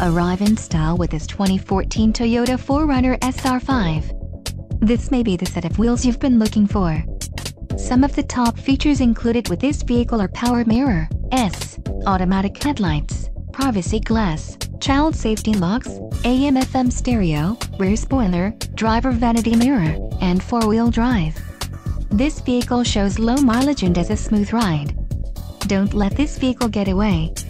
Arrive in style with this 2014 Toyota 4Runner SR5. This may be the set of wheels you've been looking for. Some of the top features included with this vehicle are power mirror, S, automatic headlights, privacy glass, child safety locks, AM FM stereo, rear spoiler, driver vanity mirror, and four-wheel drive. This vehicle shows low mileage and has a smooth ride. Don't let this vehicle get away.